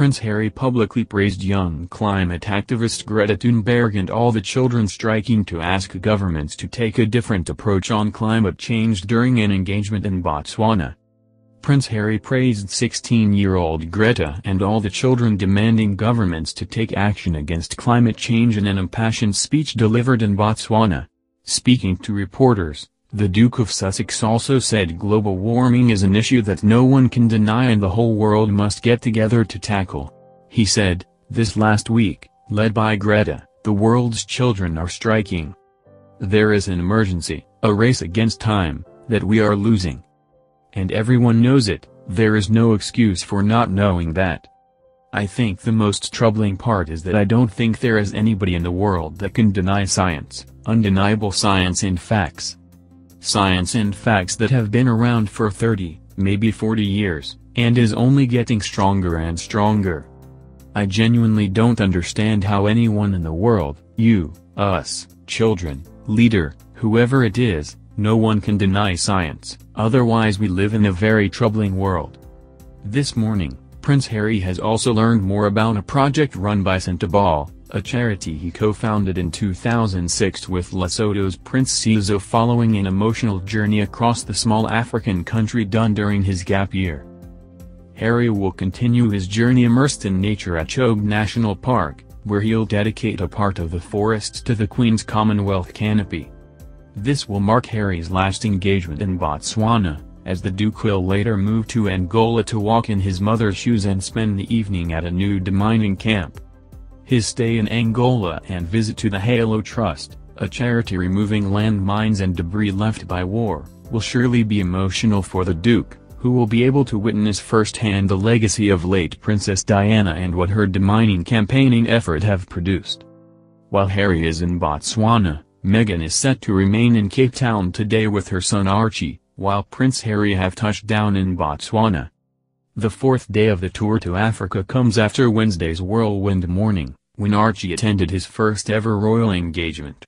Prince Harry publicly praised young climate activist Greta Thunberg and all the children striking to ask governments to take a different approach on climate change during an engagement in Botswana. Prince Harry praised 16-year-old Greta and all the children demanding governments to take action against climate change in an impassioned speech delivered in Botswana. Speaking to reporters, the Duke of Sussex also said global warming is an issue that no one can deny and the whole world must get together to tackle. He said, this last week, led by Greta, the world's children are striking. There is an emergency, a race against time, that we are losing. And everyone knows it, there is no excuse for not knowing that. I think the most troubling part is that I don't think there is anybody in the world that can deny science, undeniable science and facts. Science and facts that have been around for 30, maybe 40 years, and is only getting stronger and stronger. I genuinely don't understand how anyone in the world, you, us, children, leader, whoever it is, no one can deny science, otherwise we live in a very troubling world. This morning, Prince Harry has also learned more about a project run by Sentebale, a charity he co-founded in 2006 with Lesotho's Prince Seeiso following an emotional journey across the small African country done during his gap year. Harry will continue his journey immersed in nature at Chobe National Park, where he'll dedicate a part of the forests to the Queen's Commonwealth canopy. This will mark Harry's last engagement in Botswana, as the Duke will later move to Angola to walk in his mother's shoes and spend the evening at a new demining camp. His stay in Angola and visit to the Halo Trust, a charity removing landmines and debris left by war, will surely be emotional for the Duke, who will be able to witness firsthand the legacy of late Princess Diana and what her demining campaigning effort have produced. While Harry is in Botswana, Meghan is set to remain in Cape Town today with her son Archie, while Prince Harry have touched down in Botswana. The fourth day of the tour to Africa comes after Wednesday's whirlwind morning, when Archie attended his first ever royal engagement.